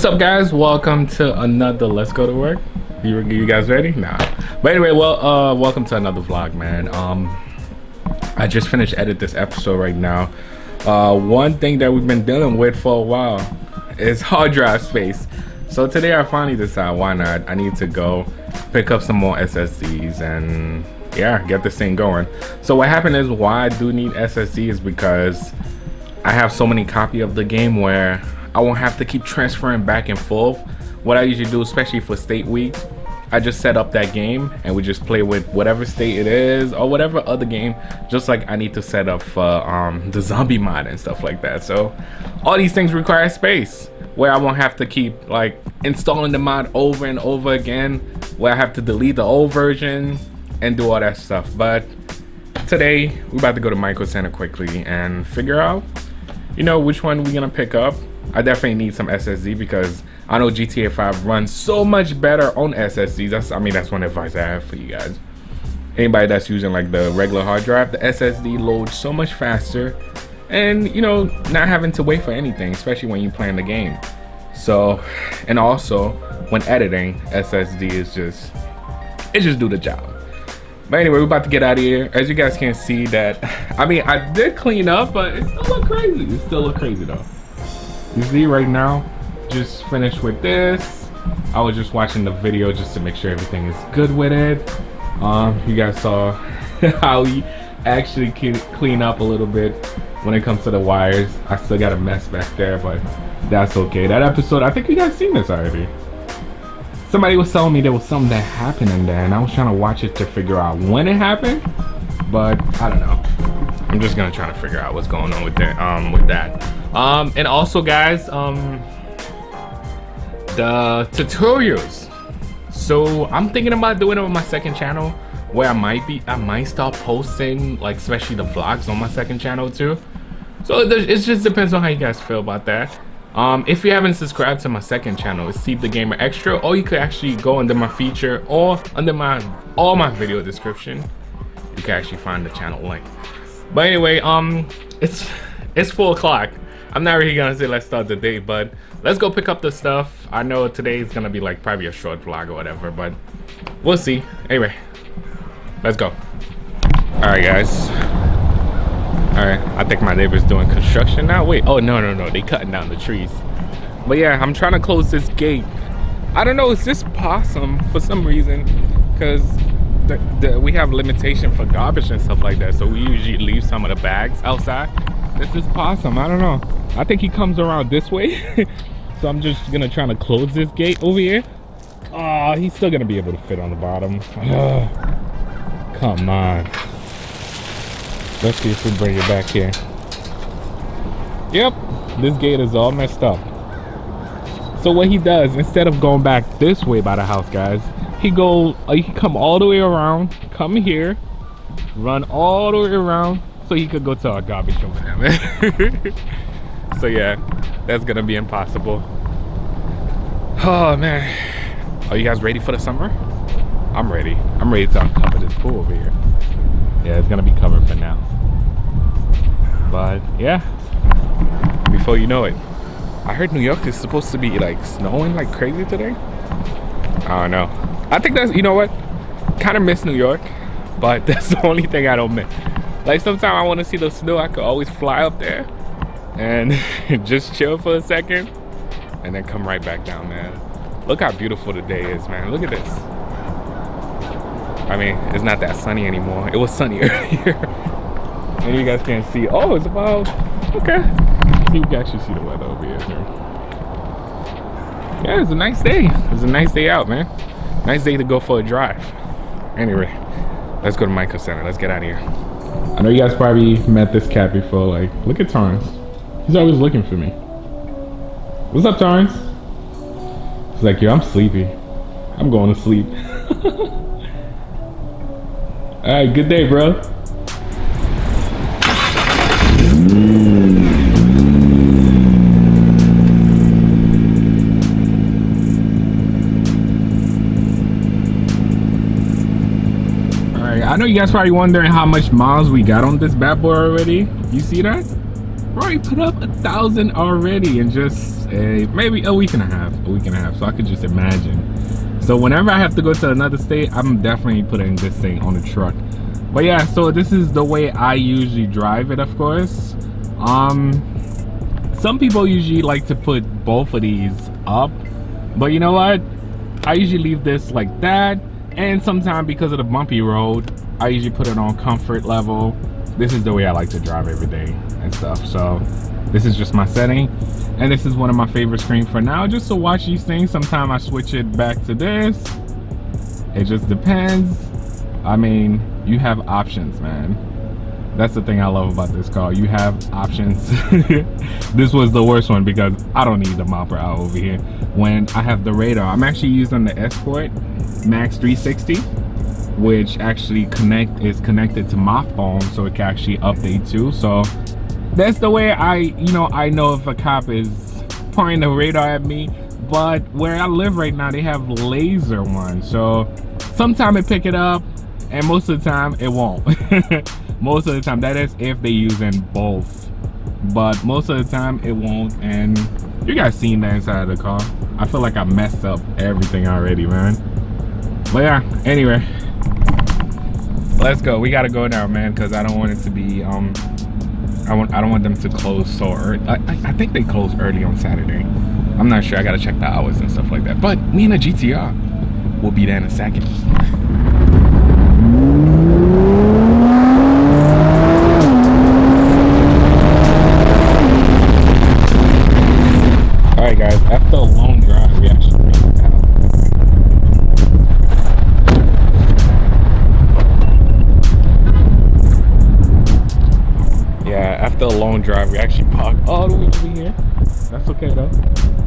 What's up guys? Welcome to another Let's Go to Work. You, you guys ready? Nah. But anyway, well, uh, welcome to another vlog, man. Um, I just finished edit this episode right now. Uh, one thing that we've been dealing with for a while is hard drive space. So today I finally decided why not? I need to go pick up some more SSDs and yeah, get this thing going. So what happened is why I do need SSDs because I have so many copy of the game where I won't have to keep transferring back and forth. What I usually do, especially for state week, I just set up that game and we just play with whatever state it is or whatever other game, just like I need to set up um, the zombie mod and stuff like that. So all these things require space where I won't have to keep like installing the mod over and over again, where I have to delete the old version and do all that stuff. But today we're about to go to Micro Center quickly and figure out, you know, which one we're gonna pick up I definitely need some SSD because I know GTA 5 runs so much better on SSDs. That's I mean that's one advice I have for you guys. Anybody that's using like the regular hard drive, the SSD loads so much faster and you know not having to wait for anything, especially when you're playing the game. So and also when editing, SSD is just it just do the job. But anyway, we're about to get out of here. As you guys can see that, I mean, I did clean up, but it still look crazy. It still look crazy though. You see right now, just finished with this. I was just watching the video just to make sure everything is good with it. Um, you guys saw how we actually clean up a little bit when it comes to the wires. I still got a mess back there, but that's okay. That episode, I think you guys seen this already. Somebody was telling me there was something that happened in there, and I was trying to watch it to figure out when it happened, but I don't know. I'm just gonna try to figure out what's going on with that. Um, with that. Um, and also, guys, um, the tutorials. So I'm thinking about doing it on my second channel, where I might be, I might start posting, like especially the vlogs on my second channel too. So it just depends on how you guys feel about that. Um, if you haven't subscribed to my second channel, it's Steve the Gamer Extra, or you could actually go under my feature or under my all my video description. You can actually find the channel link. But anyway, um, it's it's four o'clock. I'm not really gonna say let's start the day, but let's go pick up the stuff. I know today is gonna be like probably a short vlog or whatever, but we'll see. Anyway, let's go. All right, guys. All right, I think my neighbor's doing construction now. Wait, oh no, no, no, they cutting down the trees. But yeah, I'm trying to close this gate. I don't know, it's this possum for some reason, because the, the, we have limitation for garbage and stuff like that. So we usually leave some of the bags outside. This is possum, I don't know. I think he comes around this way. so I'm just gonna try to close this gate over here. Oh, he's still gonna be able to fit on the bottom. Oh, come on. Let's see if we bring it back here. Yep, this gate is all messed up. So what he does, instead of going back this way by the house, guys, he go, uh, he come all the way around, come here, run all the way around, so he could go to our garbage over there, man. so yeah, that's gonna be impossible. Oh man, are you guys ready for the summer? I'm ready. I'm ready to uncover this pool over here. Yeah, it's gonna be covered for now. But yeah, before you know it, I heard New York is supposed to be like snowing like crazy today. I don't know. I think that's, you know what? Kind of miss New York, but that's the only thing I don't miss. Like sometimes I want to see the snow, I could always fly up there and just chill for a second and then come right back down, man. Look how beautiful the day is, man. Look at this. I mean, it's not that sunny anymore. It was sunny earlier. and you guys can't see. Oh, it's about, okay. You can actually see the weather over here. Yeah, it's a nice day. It's a nice day out, man. Nice day to go for a drive. Anyway, let's go to Micro Center. Let's get out of here. I know you guys probably met this cat before. Like, look at Torrance. He's always looking for me. What's up, Torrance? He's like, yo, I'm sleepy. I'm going to sleep. All right, good day, bro. Know you guys probably wondering how much miles we got on this bad boy already. You see that? Already put up a thousand already in just a, maybe a week and a half. a week and a half. So I could just imagine. So whenever I have to go to another state, I'm definitely putting this thing on the truck. But yeah, so this is the way I usually drive it, of course. Um, some people usually like to put both of these up, but you know what? I usually leave this like that. And sometimes because of the bumpy road, I usually put it on comfort level. This is the way I like to drive every day and stuff. So this is just my setting. And this is one of my favorite screens for now, just to watch these things. Sometimes I switch it back to this. It just depends. I mean, you have options, man. That's the thing I love about this car. You have options. this was the worst one because I don't need the mopper out over here. When I have the radar, I'm actually using the Escort Max 360 which actually connect is connected to my phone so it can actually update too. So that's the way i you know i know if a cop is pointing the radar at me but where i live right now they have laser ones. So sometimes it pick it up and most of the time it won't. Most of the time that is if they using both. But most of the time it won't and you guys seen that inside of the car? I feel like i messed up everything already man. But yeah anyway let's go. We gotta go now man because i don't want it to be um i want i don't want them to close so early I, I, think they close early on saturday. I'm not sure. I gotta check the hours and stuff like that. But me and a gtr will be there in a second drive, we actually parked all the way over here. That's okay though.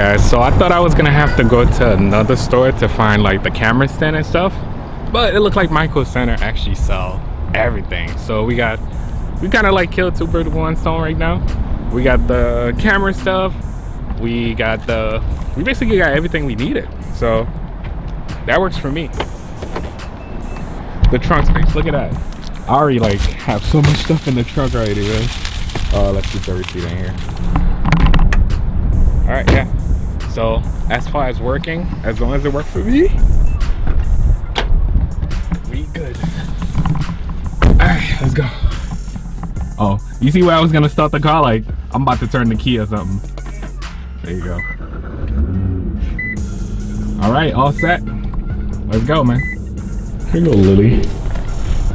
Guys. So i thought i was gonna have to go to another store to find like the camera stand and stuff. But it looked like micro center actually sell everything. So we got we kind of like killed two birds with one stone right now. We got the camera stuff. We got the we basically got everything we needed. So that works for me. The trunk space look at that. I already like have so much stuff in the trunk already man. uh let's keep the receipt in here. All right yeah so as far as working as long as it works for me we good. All right let's go. Oh you see where i was gonna start the car? Like i'm about to turn the key or something. There you go. All right all set. Let's go man. Here go lily.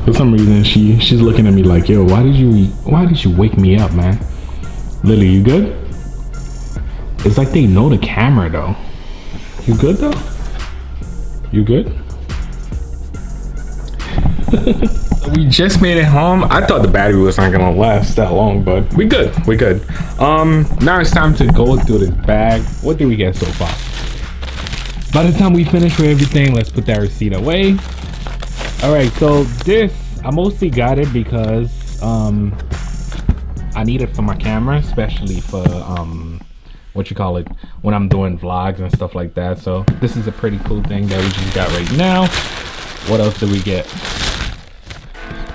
For some reason she she's looking at me like yo why did you why did you wake me up man? Lily you good it's like they know the camera though. You good though? You good? we just made it home. I thought the battery was not gonna last that long, but we good. We good. Um, now it's time to go through this bag. What did we get so far? By the time we finish with everything, let's put that receipt away. All right, so this I mostly got it because um I need it for my camera, especially for um what you call it when I'm doing vlogs and stuff like that. So this is a pretty cool thing that we just got right now. What else do we get?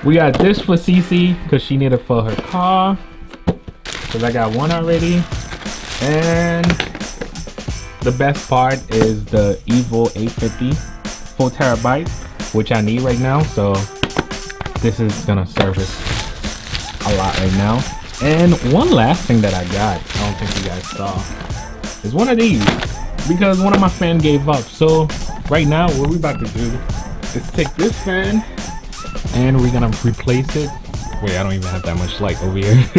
We got this for Cece because she needed for her car. Because I got one already. And the best part is the Evo 850 4 terabyte, which I need right now. So this is gonna service a lot right now. And one last thing that I got, I don't think you guys saw, is one of these. because one of my fan gave up. So right now, what we about to do is take this fan and we're gonna replace it. Wait, I don't even have that much light over here.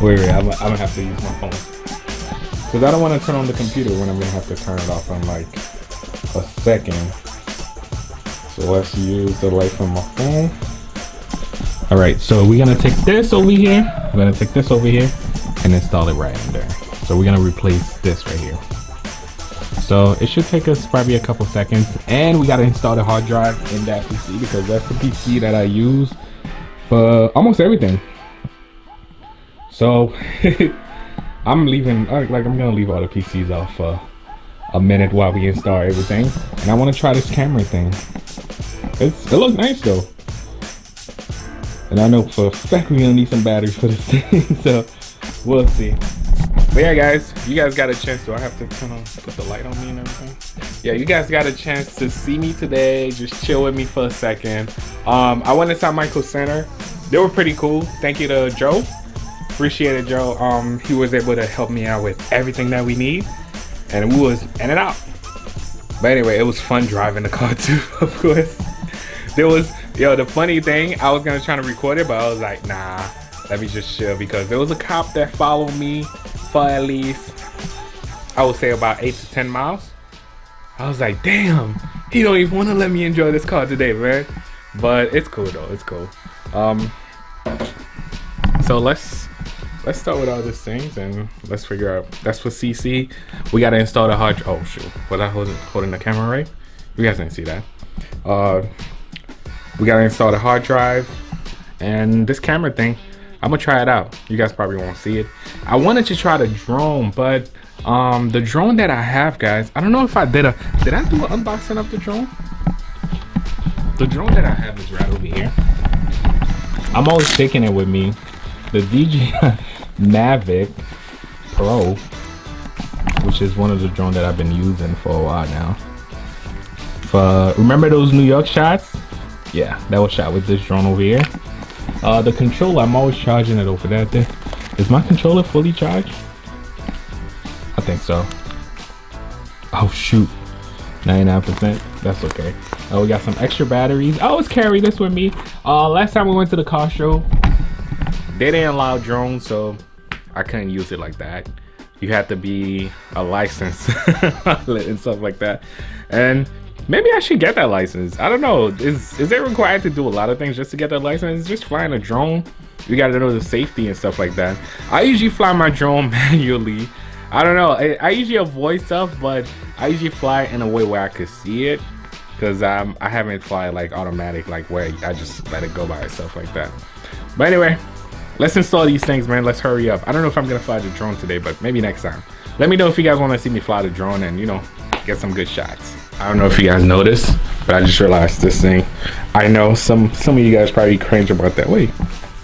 wait, wait, I'm, I'm gonna have to use my phone. Because I don't want to turn on the computer when I'm gonna have to turn it off in like a second. So let's use the light from my phone. All right, so we're gonna take this over here. We're gonna take this over here and install it right in there. So we're gonna replace this right here. So it should take us probably a couple seconds. And we gotta install the hard drive in that PC because that's the PC that I use for almost everything. So I'm leaving, uh, like I'm gonna leave all the PCs off for a minute while we install everything. And I wanna try this camera thing. It's, it looks nice though. And I know for a fact we're gonna need some batteries for this thing, so we'll see. But yeah, guys, you guys got a chance. Do I have to kind of put the light on me and everything? Yeah, you guys got a chance to see me today. Just chill with me for a second. Um, I went inside Micro Center. They were pretty cool. Thank you to Joe. Appreciate it, Joe. Um, he was able to help me out with everything that we need, and we was in and out. But anyway, it was fun driving the car too, of course. There was, yo, the funny thing, I was gonna try to record it, but I was like, nah, let me just chill because there was a cop that followed me for at least, I would say about eight to 10 miles. I was like, damn, he don't even want to let me enjoy this car today, man. But it's cool though, it's cool. Um, so let's let's start with all these things and let's figure out. That's for Cece. We gotta install the hard. Oh shoot, was I holding holding the camera right? You guys didn't see that. Uh, we gotta install the hard drive and this camera thing. I'm gonna try it out. You guys probably won't see it. I wanted to try the drone, but um, the drone that I have, guys, I don't know if I did a, did I do an unboxing of the drone? The drone that I have is right over here. I'm always taking it with me. The DJI Mavic Pro, which is one of the drones that I've been using for a while now. For, remember those New York shots? Yeah, that was shot with this drone over here. Uh, the controller, I'm always charging it over there. Is my controller fully charged? I think so. Oh shoot, 99%. That's okay. Uh, we got some extra batteries. I always carry this with me. Uh, last time we went to the car show, they didn't allow drones, so I couldn't use it like that. You had to be a license and stuff like that. And Maybe I should get that license. I don't know. Is is it required to do a lot of things just to get that license? Just flying a drone, you got to know the safety and stuff like that. I usually fly my drone manually. I don't know. I, I usually avoid stuff, but I usually fly in a way where I could see it, because um, I haven't fly like automatic, like where I just let it go by itself like that. But anyway, let's install these things, man. Let's hurry up. I don't know if I'm gonna fly the drone today, but maybe next time. Let me know if you guys want to see me fly the drone and you know get some good shots. I don't know if you guys noticed, but I just realized this thing. I know some some of you guys probably cringe about that. Wait,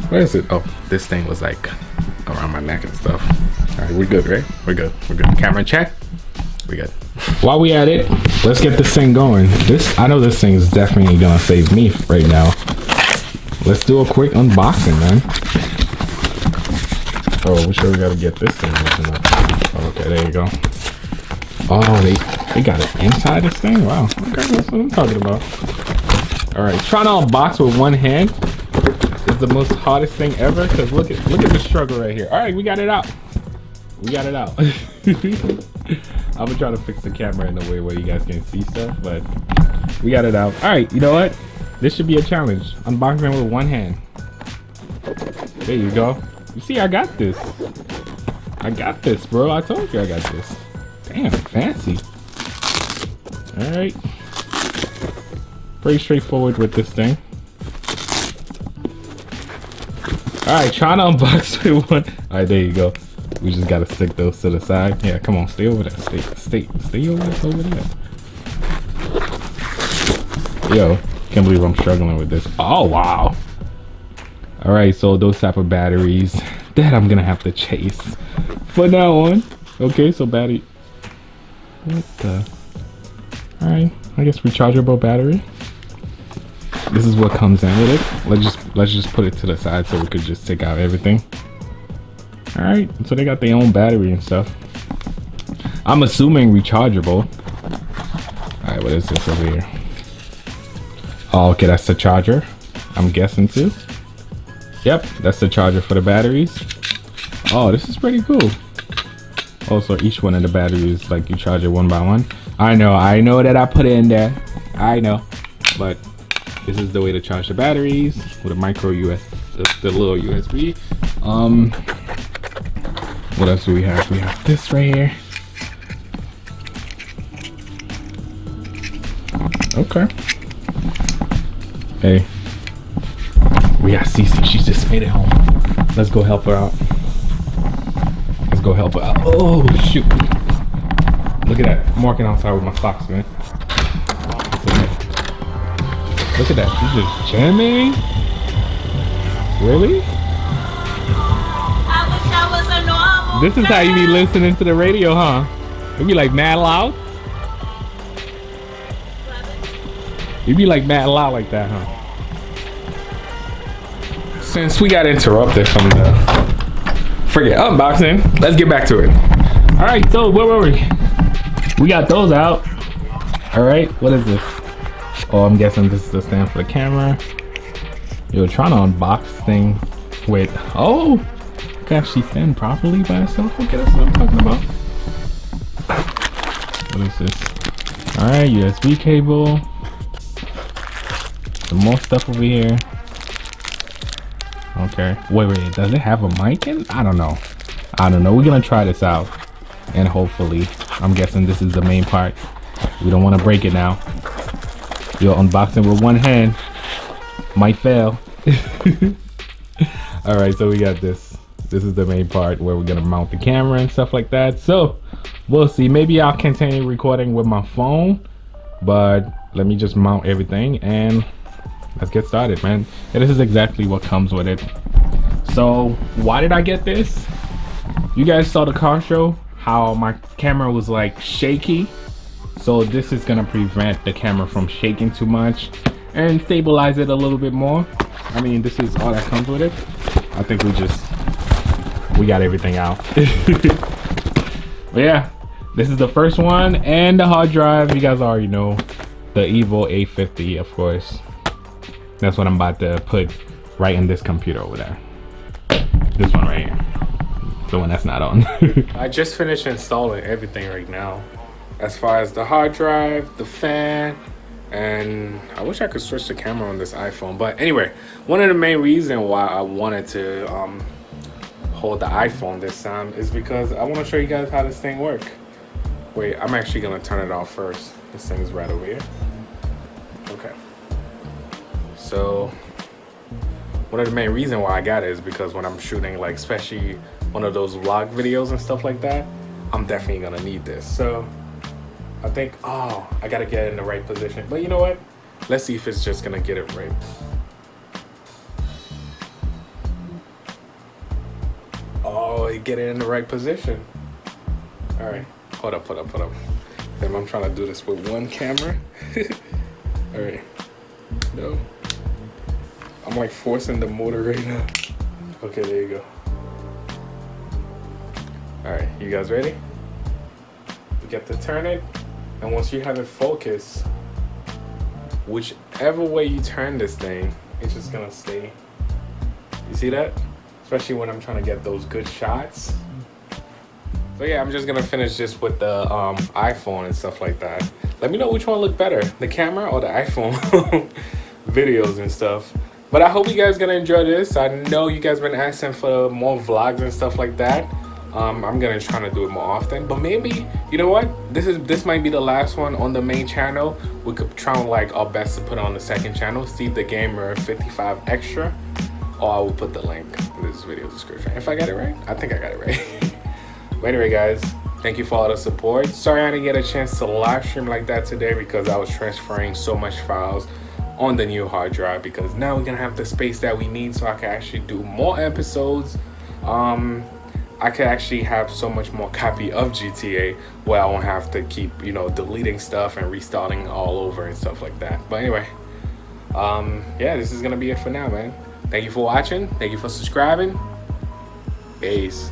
where is it? Oh, this thing was like around my neck and stuff. All right, we're good, right? We're good. We're good. Camera check. We good. While we at it, let's get this thing going. This I know this thing is definitely gonna save me right now. Let's do a quick unboxing, man. Oh, we sure we gotta get this thing up. Oh, okay, there you go. Oh, they they got it inside this thing? Wow. Okay, that's what I'm talking about. Alright, trying to unbox with one hand is the most hardest thing ever because look at look at the struggle right here. Alright, we got it out. We got it out. I'm gonna try to fix the camera in a way where you guys can see stuff, but we got it out. Alright, you know what? This should be a challenge. Unboxing with one hand. There you go. You see, I got this. I got this, bro. I told you I got this. Damn, fancy. Alright. Pretty straightforward with this thing. Alright, trying to unbox one. Alright, there you go. We just gotta stick those to the side. Yeah, come on, stay over there. Stay, stay, stay over there, over there. Yo, can't believe I'm struggling with this. Oh, wow. Alright, so those type of batteries that I'm gonna have to chase for now on. Okay, so battery. What the? Alright, I guess rechargeable battery. This is what comes in with it. Let's just let's just put it to the side so we could just take out everything. Alright, so they got their own battery and stuff. I'm assuming rechargeable. All right, what is this over here? Oh, okay, that's the charger. I'm guessing too. Yep, that's the charger for the batteries. Oh, this is pretty cool. Also, each one of the batteries, like you charge it one by one. I know, I know that I put it in there. I know, but this is the way to charge the batteries with a micro US, the, the little USB. Um, what else do we have? We have this right here. Okay. Hey. We got Cece. She just made it home. Let's go help her out. Go help her out. Oh, shoot. Look at that. I'm walking outside with my socks, man. Look at that. She's just jamming. Really? This is how you be listening to the radio, huh? You be like mad loud? You be like mad loud like that, huh? Since we got interrupted from the forget unboxing, let's get back to it. All right, so where were we? We got those out. All right, what is this? Oh, I'm guessing this is the stand for the camera. You're trying to unbox thing with, oh, can actually stand properly by itself. Okay, that's what I'm talking about. What is this? All right, USB cable. Some more stuff over here. Okay. Wait, wait. Does it have a mic in? I don't know. I don't know. We're gonna try this out, and hopefully, I'm guessing this is the main part. We don't want to break it now. You're unboxing with one hand. Might fail. All right, so we got this. This is the main part where we're gonna mount the camera and stuff like that. So we'll see. Maybe I'll continue recording with my phone, but let me just mount everything and let's get started man. This is exactly what comes with it. So why did i get this? You guys saw the car show how my camera was like shaky. So this is gonna prevent the camera from shaking too much and stabilize it a little bit more. I mean this is all that comes with it. I think we just we got everything out. But yeah this is the first one and the hard drive. You guys already know. The evo 850 of course that's what I'm about to put right in this computer over there. This one right here. The one that's not on. I just finished installing everything right now. As far as the hard drive, the fan, and I wish I could switch the camera on this iPhone. But anyway, one of the main reasons why I wanted to um, hold the iPhone this time is because I want to show you guys how this thing works. Wait, I'm actually going to turn it off first. This thing's right over here. So one of the main reason why I got it is because when I'm shooting like especially one of those vlog videos and stuff like that, I'm definitely gonna need this. So I think, oh, I gotta get in the right position. But you know what? Let's see if it's just gonna get it right. Oh, get it in the right position. All right, hold up, hold up, hold up. Then I'm trying to do this with one camera. All right, no. I'm like forcing the motor right now. Okay, there you go. All right, you guys ready? You get to turn it, and once you have it focused, whichever way you turn this thing, it's just gonna stay. You see that? Especially when I'm trying to get those good shots. So yeah, I'm just gonna finish this with the um, iPhone and stuff like that. Let me know which one looked better, the camera or the iPhone videos and stuff. But I hope you guys gonna enjoy this. I know you guys been asking for more vlogs and stuff like that. Um, I'm gonna try to do it more often. But maybe, you know what? This is this might be the last one on the main channel. We could try like our best to put on the second channel, Steve the Gamer 55 Extra. Or I will put the link in this video description. If I got it right, I think I got it right. but anyway, guys, thank you for all the support. Sorry I didn't get a chance to live stream like that today because I was transferring so much files on the new hard drive because now we're gonna have the space that we need so I can actually do more episodes. Um, I could actually have so much more copy of GTA where I won't have to keep, you know, deleting stuff and restarting all over and stuff like that. But anyway, um, yeah, this is gonna be it for now, man. Thank you for watching. Thank you for subscribing. Peace.